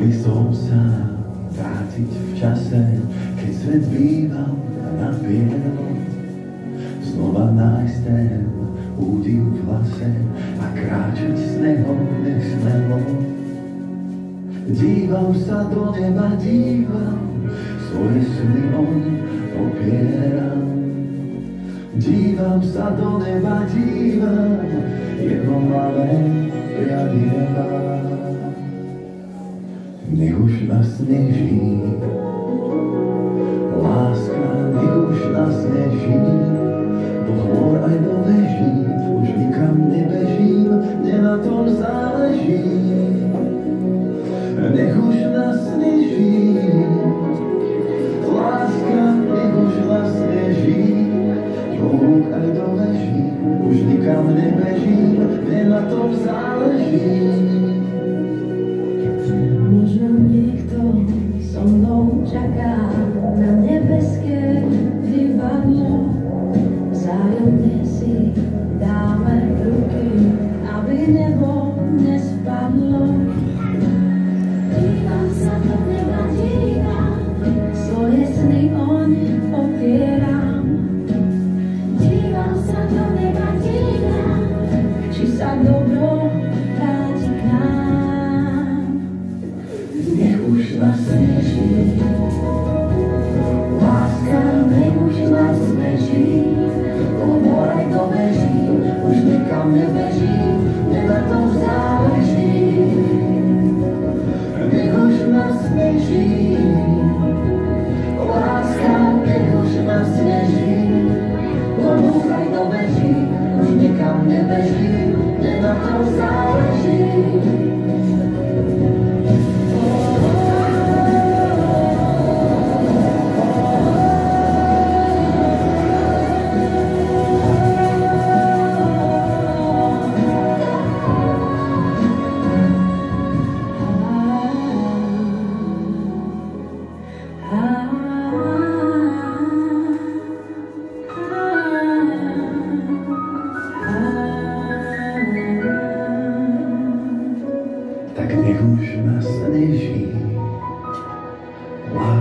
by som sa vrátiť v čase, keď svet býval na bielo. Znova nájsť ten údiv v hlase a kráčať s neho nesmelo. Dívam sa do neba, dívam, svoje sny on opieram. Dívam sa do neba, dívam, jedno malé priadievam nech už nás nasneží. Láska, nech už nasneží, do hôr aj do veží, už nikam nebeží, mne na tom záleží. Nech už nasneží, láska, nech už nasneží, do hôr aj do veží, už nikam nebeží, mne na tom záleží. Chaca.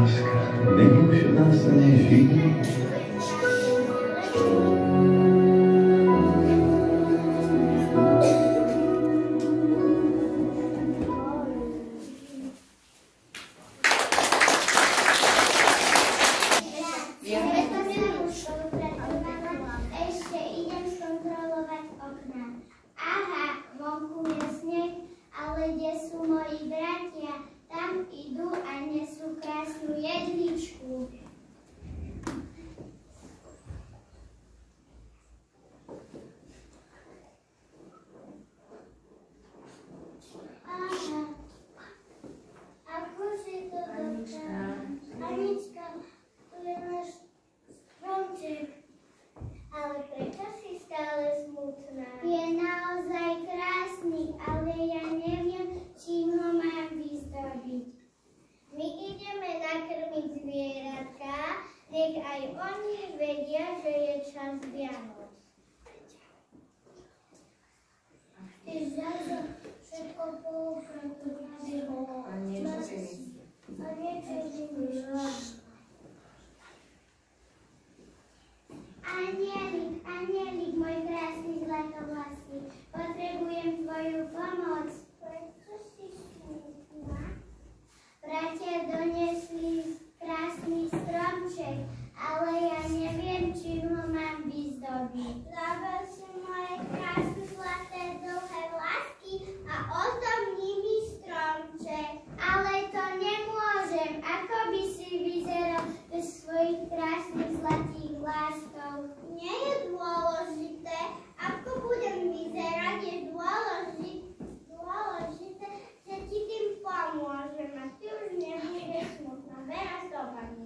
cara. Nem o chão nessa energia. 到他。